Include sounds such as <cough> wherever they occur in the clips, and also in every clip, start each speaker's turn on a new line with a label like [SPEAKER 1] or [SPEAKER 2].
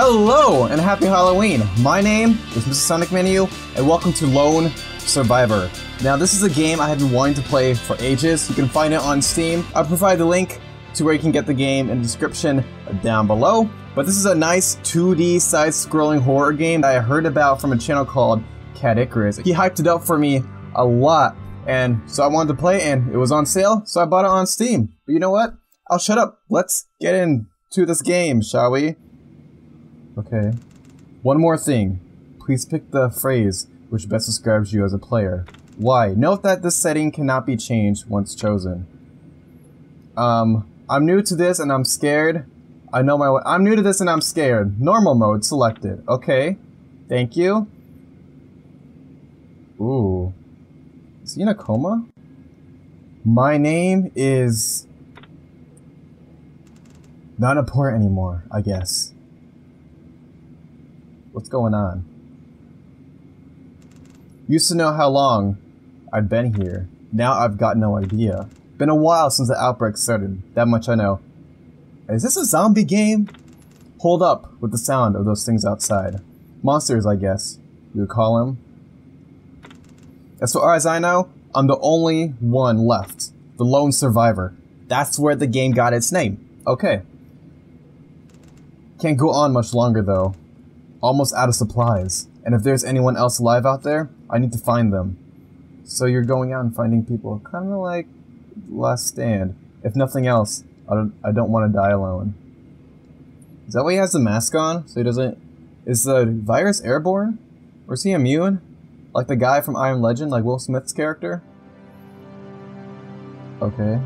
[SPEAKER 1] Hello and happy Halloween! My name is Mr. Sonic Manu, and welcome to Lone Survivor. Now, this is a game I have been wanting to play for ages. You can find it on Steam. I'll provide the link to where you can get the game in the description down below. But this is a nice 2D side-scrolling horror game that I heard about from a channel called Caddicarus. He hyped it up for me a lot, and so I wanted to play, it, and it was on sale, so I bought it on Steam. But you know what? I'll shut up. Let's get into this game, shall we? Okay. One more thing. Please pick the phrase which best describes you as a player. Why? Note that this setting cannot be changed once chosen. Um, I'm new to this and I'm scared. I know my way. I'm new to this and I'm scared. Normal mode selected. Okay. Thank you. Ooh. Is he in a coma? My name is... Not important anymore, I guess. What's going on? Used to know how long I'd been here. Now I've got no idea. Been a while since the outbreak started, that much I know. Is this a zombie game? Hold up with the sound of those things outside. Monsters, I guess, you would call them. As far as I know, I'm the only one left. The lone survivor. That's where the game got its name. Okay. Can't go on much longer though. Almost out of supplies. And if there's anyone else alive out there, I need to find them. So you're going out and finding people. Kind of like Last Stand. If nothing else, I don't, I don't want to die alone. Is that why he has the mask on? So he doesn't... Is the virus airborne? Or is he immune? Like the guy from I Am Legend, like Will Smith's character? Okay.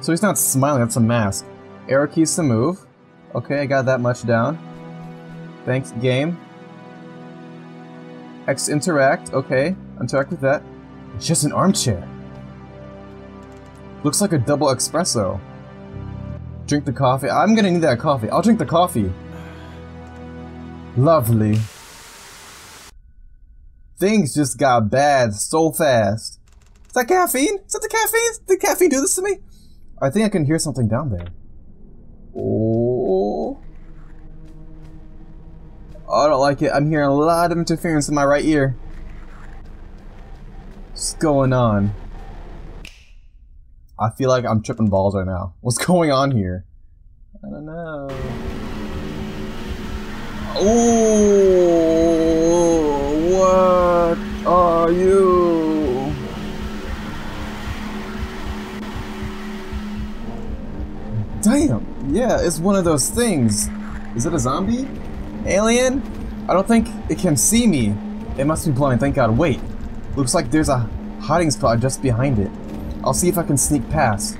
[SPEAKER 1] So he's not smiling, that's a mask. Arrow keys to move. Okay, I got that much down. Thanks, game. X interact, okay. Interact with that. It's just an armchair. Looks like a double espresso. Drink the coffee. I'm gonna need that coffee. I'll drink the coffee. Lovely. Things just got bad so fast. Is that caffeine? Is that the caffeine? Did caffeine do this to me? I think I can hear something down there. Oh. Oh. I don't like it. I'm hearing a lot of interference in my right ear. What's going on? I feel like I'm tripping balls right now. What's <laughs> going on here? I don't know. Oh, what are you? Damn, yeah, it's one of those things. Is it a zombie? Alien? I don't think it can see me. It must be blind, thank god. Wait, looks like there's a hiding spot just behind it. I'll see if I can sneak past.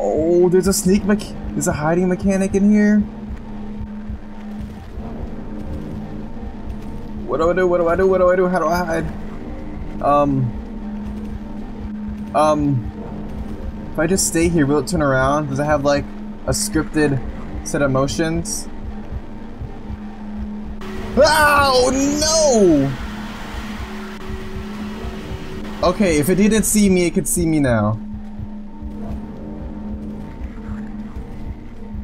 [SPEAKER 1] Oh, there's a sneak mech- there's a hiding mechanic in here? What do I do? What do I do? What do I do? How do I hide? Um... Um... If I just stay here, will it turn around? Does it have, like, a scripted set of motions? Oh, no! Okay, if it didn't see me, it could see me now.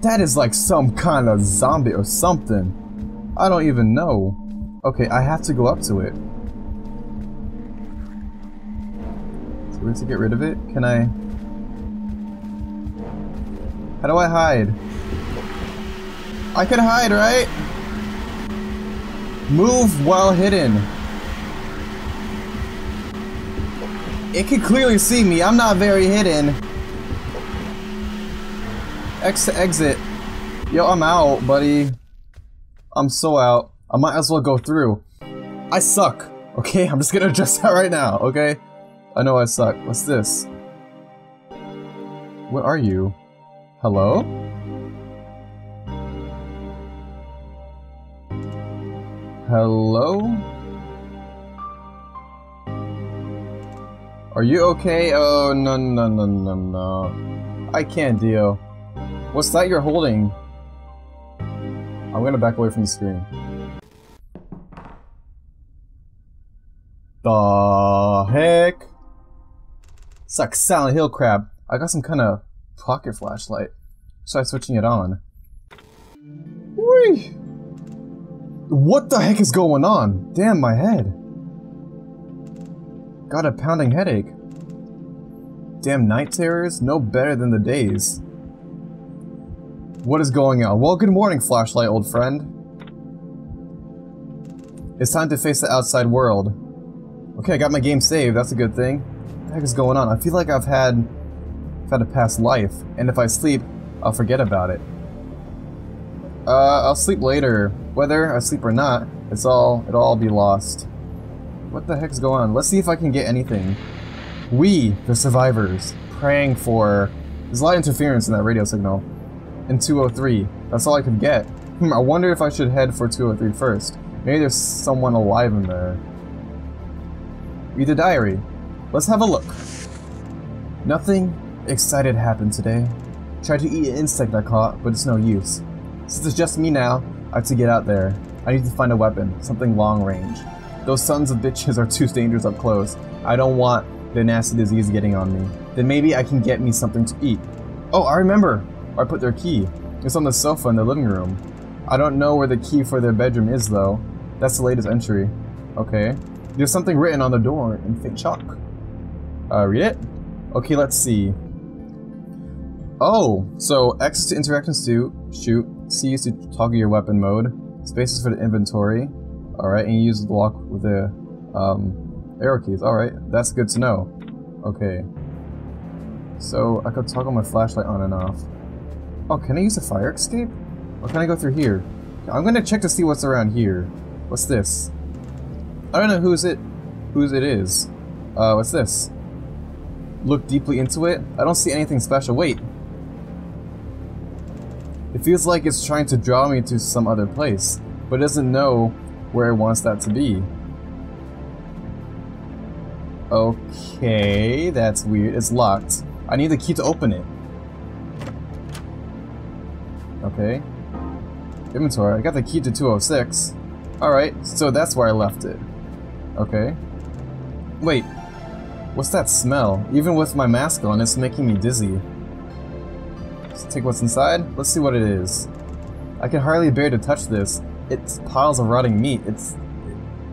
[SPEAKER 1] That is like some kind of zombie or something. I don't even know. Okay, I have to go up to it. So we have to get rid of it? Can I... How do I hide? I can hide, right? Move while hidden. It can clearly see me. I'm not very hidden. X to exit. Yo, I'm out, buddy. I'm so out. I might as well go through. I suck. Okay, <laughs> I'm just gonna address that right now, okay? I know I suck. What's this? What are you? Hello? Hello? Are you okay? Oh, no, no, no, no, no. I can't deal. What's that you're holding? I'm gonna back away from the screen. The heck? It's like Silent Hill crab. I got some kind of pocket flashlight. Try switching it on. Whee! What the heck is going on? Damn, my head. Got a pounding headache. Damn night terrors, no better than the days. What is going on? Well, good morning, flashlight, old friend. It's time to face the outside world. Okay, I got my game saved, that's a good thing. What the heck is going on? I feel like I've had, I've had a past life, and if I sleep, I'll forget about it. Uh, I'll sleep later. Whether I sleep or not, it's all, it'll all be lost. What the heck's going on? Let's see if I can get anything. We, the survivors, praying for... There's a lot of interference in that radio signal. In 203. That's all I could get. Hmm, I wonder if I should head for 203 first. Maybe there's someone alive in there. Read the diary. Let's have a look. Nothing excited happened today. Tried to eat an insect I caught, but it's no use. Since it's just me now, I have to get out there. I need to find a weapon, something long range. Those sons of bitches are too dangerous up close. I don't want the nasty disease getting on me. Then maybe I can get me something to eat. Oh, I remember I put their key. It's on the sofa in the living room. I don't know where the key for their bedroom is though. That's the latest entry. Okay. There's something written on the door in faint chalk. Uh, read it? Okay, let's see. Oh, so X to interact and shoot, shoot, C is to toggle your weapon mode, space is for the inventory, alright, and you use the lock with the um, arrow keys, alright, that's good to know. Okay. So, I could toggle my flashlight on and off. Oh, can I use a fire escape? Or can I go through here? I'm gonna check to see what's around here. What's this? I don't know who's it whose it is. Uh, what's this? Look deeply into it. I don't see anything special. Wait. It feels like it's trying to draw me to some other place, but it doesn't know where it wants that to be. Okay, that's weird. It's locked. I need the key to open it. Okay. Inventory. I got the key to 206. Alright, so that's where I left it. Okay. Wait. What's that smell? Even with my mask on, it's making me dizzy. Take what's inside. Let's see what it is. I can hardly bear to touch this. It's piles of rotting meat. It's...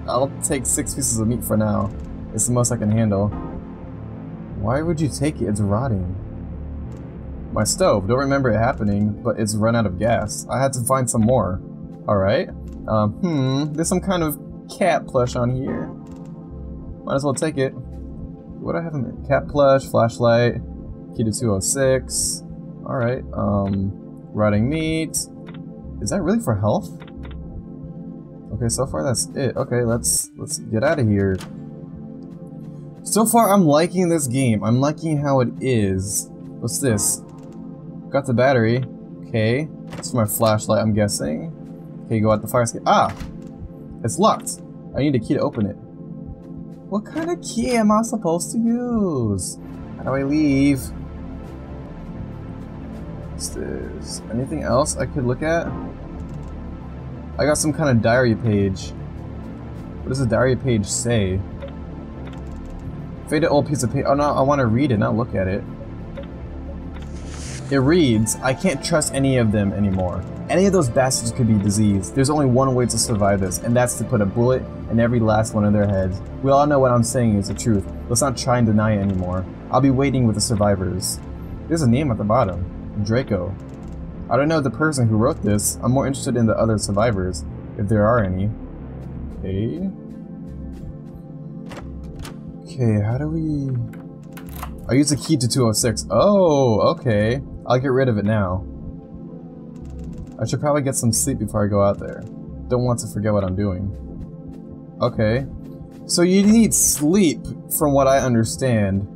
[SPEAKER 1] I'll take six pieces of meat for now. It's the most I can handle. Why would you take it? It's rotting. My stove. Don't remember it happening, but it's run out of gas. I had to find some more. Alright. Um, hmm. There's some kind of cat plush on here. Might as well take it. What do I have in Cat plush, flashlight, key to 206. Alright, um, rotting meat. Is that really for health? Okay, so far that's it. Okay, let's let's get out of here. So far, I'm liking this game. I'm liking how it is. What's this? Got the battery. Okay. It's for my flashlight, I'm guessing. Okay, go out the fire escape. Ah! It's locked. I need a key to open it. What kind of key am I supposed to use? How do I leave? This? Anything else I could look at? I got some kind of diary page. What does the diary page say? Faded old piece of paper. Oh no, I want to read it, not look at it. It reads, I can't trust any of them anymore. Any of those bastards could be diseased. There's only one way to survive this, and that's to put a bullet in every last one of their heads. We all know what I'm saying is the truth. Let's not try and deny it anymore. I'll be waiting with the survivors. There's a name at the bottom. Draco. I don't know the person who wrote this. I'm more interested in the other survivors, if there are any. Okay. Okay, how do we... I use the key to 206. Oh, okay. I'll get rid of it now. I should probably get some sleep before I go out there. Don't want to forget what I'm doing. Okay. So you need sleep, from what I understand.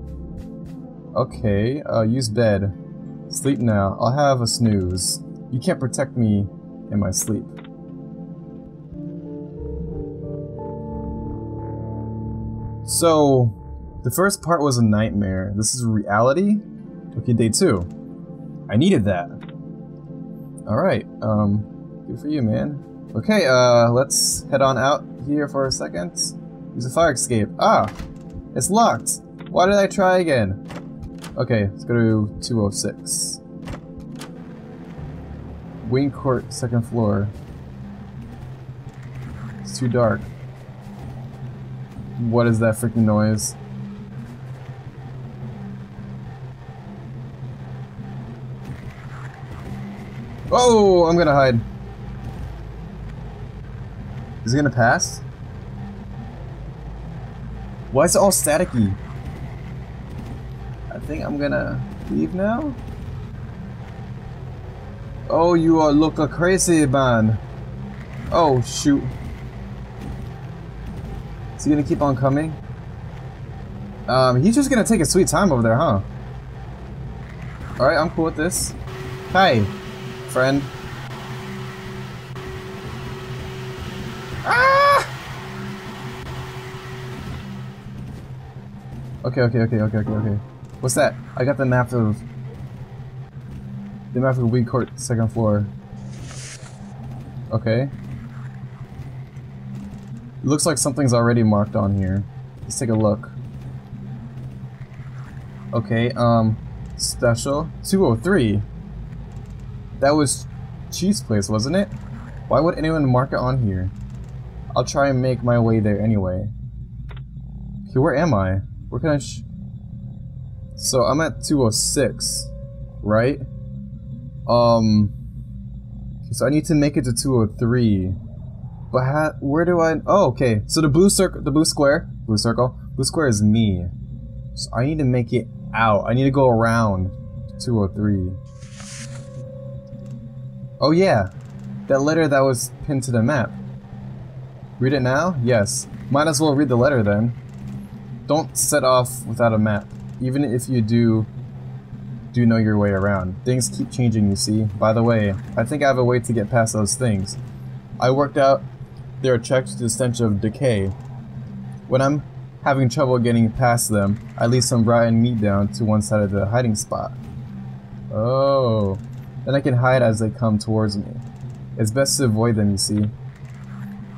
[SPEAKER 1] Okay, uh, use bed. Sleep now. I'll have a snooze. You can't protect me in my sleep. So, the first part was a nightmare. This is reality? Okay, day two. I needed that. Alright, um, good for you, man. Okay, uh, let's head on out here for a second. Use a fire escape. Ah! It's locked! Why did I try again? Okay, let's go to 206. Wing court, second floor. It's too dark. What is that freaking noise? Oh, I'm gonna hide. Is he gonna pass? Why is it all staticky? Think I'm gonna leave now. Oh, you are look a crazy man. Oh, shoot. Is he gonna keep on coming? Um, he's just gonna take a sweet time over there, huh? Alright, I'm cool with this. Hi, friend. Ah! Okay, okay, okay, okay, okay, okay. What's that? I got the map of the map of weed court second floor. Okay. It looks like something's already marked on here. Let's take a look. Okay, um, special 203. That was Cheese Place, wasn't it? Why would anyone mark it on here? I'll try and make my way there anyway. Okay, where am I? Where can I So I'm at 206, right? Um, so I need to make it to 203. But where do I? Oh, okay. So the blue circle, the blue square, blue circle, blue square is me. So I need to make it out. I need to go around 203. Oh yeah, that letter that was pinned to the map. Read it now? Yes. Might as well read the letter then. Don't set off without a map. Even if you do do know your way around. Things keep changing, you see. By the way, I think I have a way to get past those things. I worked out they are checked to the stench of decay. When I'm having trouble getting past them, I leave some rotten meat down to one side of the hiding spot. Oh. Then I can hide as they come towards me. It's best to avoid them, you see.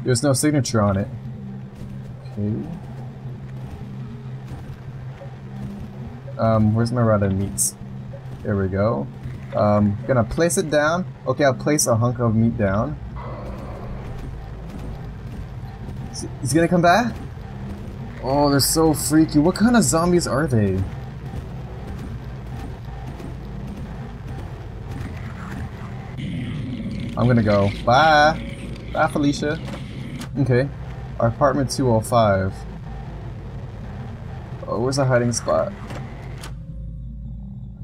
[SPEAKER 1] There's no signature on it. Okay. Um, where's my rotten meats? There we go. Um, gonna place it down. Okay, I'll place a hunk of meat down. He's gonna come back? Oh, they're so freaky. What kind of zombies are they? I'm gonna go. Bye! Bye, Felicia. Okay. Our apartment 205. Oh, where's the hiding spot?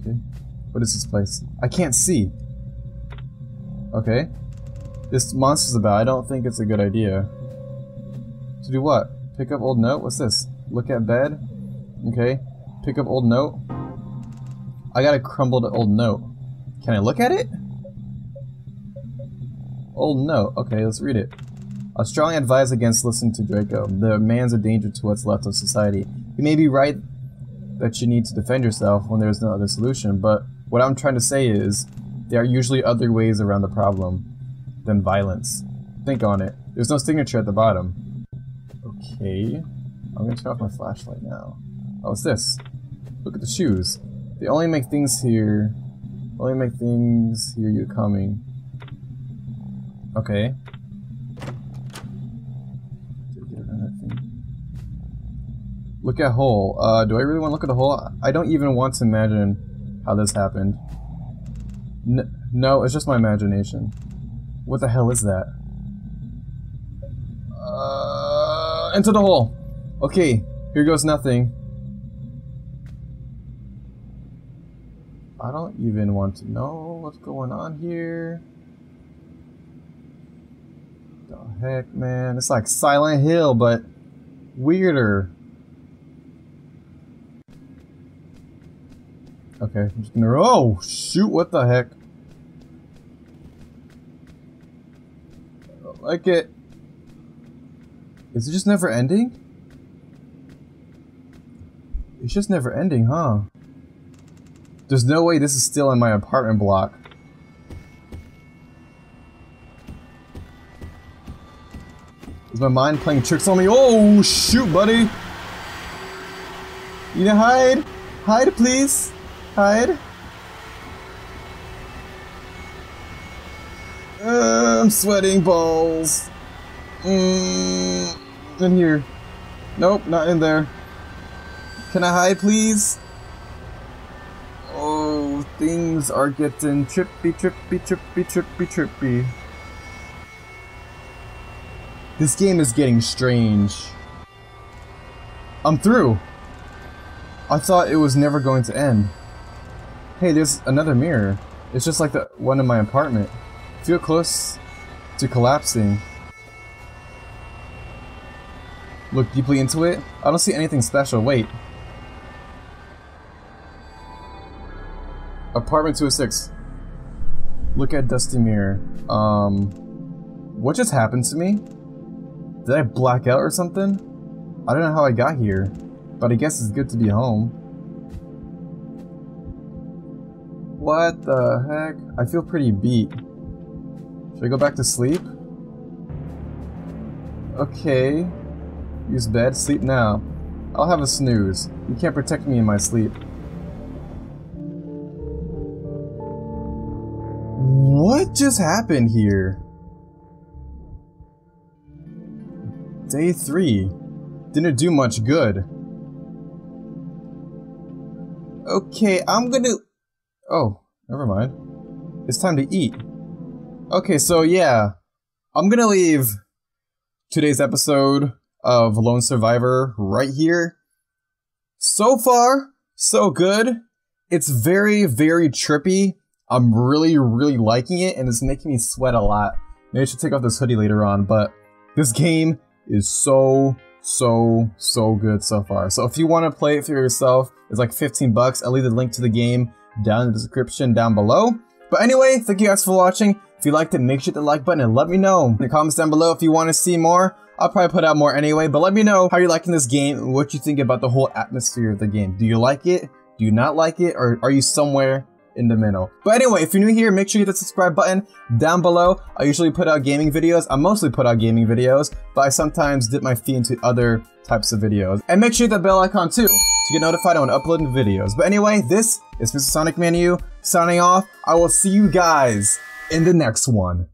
[SPEAKER 1] Okay. What is this place? I can't see. Okay. This monster's about. I don't think it's a good idea. To do what? Pick up old note? What's this? Look at bed? Okay. Pick up old note? I got a crumbled old note. Can I look at it? Old note. Okay, let's read it. I strongly advise against listening to Draco. The man's a danger to what's left of society. He may be right that you need to defend yourself when there's no other solution, but what I'm trying to say is there are usually other ways around the problem than violence. Think on it. There's no signature at the bottom. Okay. I'm gonna turn off my flashlight now. Oh, what's this? Look at the shoes. They only make things here. Only make things hear you coming. Okay. Look at hole. Uh, do I really want to look at the hole? I don't even want to imagine how this happened. N no, it's just my imagination. What the hell is that? into the hole. Okay, here goes nothing. I don't even want to know what's going on here. The heck, man? It's like Silent Hill, but weirder. Okay, I'm just gonna. Oh, shoot, what the heck? like it. Is it just never ending? It's just never ending, huh? There's no way this is still in my apartment block. Is my mind playing tricks on me? Oh, shoot, buddy! You know, hide! Hide, please! Hide! Uh, I'm sweating balls. Mm, in here. Nope, not in there. Can I hide, please? Oh, things are getting trippy, trippy, trippy, trippy, trippy. This game is getting strange. I'm through. I thought it was never going to end. Hey, there's another mirror. It's just like the one in my apartment. Feel close to collapsing. Look deeply into it. I don't see anything special. Wait. Apartment 206. Look at Dusty Mirror. Um, what just happened to me? Did I black out or something? I don't know how I got here, but I guess it's good to be home. What the heck? I feel pretty beat. Should I go back to sleep? Okay. Use bed, sleep now. I'll have a snooze. You can't protect me in my sleep. What just happened here? Day 3. Didn't do much good. Okay, I'm gonna... Oh, never mind. It's time to eat. Okay, so yeah. I'm gonna leave today's episode of Lone Survivor right here. So far, so good. It's very, very trippy. I'm really, really liking it, and it's making me sweat a lot. Maybe I should take off this hoodie later on, but this game is so, so, so good so far. So if you want to play it for yourself, it's like 15 bucks. I'll leave the link to the game down in the description down below. But anyway, thank you guys for watching. If you liked it, make sure to like button and let me know in the comments down below if you want to see more. I'll probably put out more anyway, but let me know how you're liking this game and what you think about the whole atmosphere of the game. Do you like it? Do you not like it? Or are you somewhere in the middle. But anyway, if you're new here, make sure you hit the subscribe button down below. I usually put out gaming videos. I mostly put out gaming videos, but I sometimes dip my feet into other types of videos. And make sure you hit that bell icon too to get notified when uploading videos. But anyway, this is Mr. Sonic Manu signing off. I will see you guys in the next one.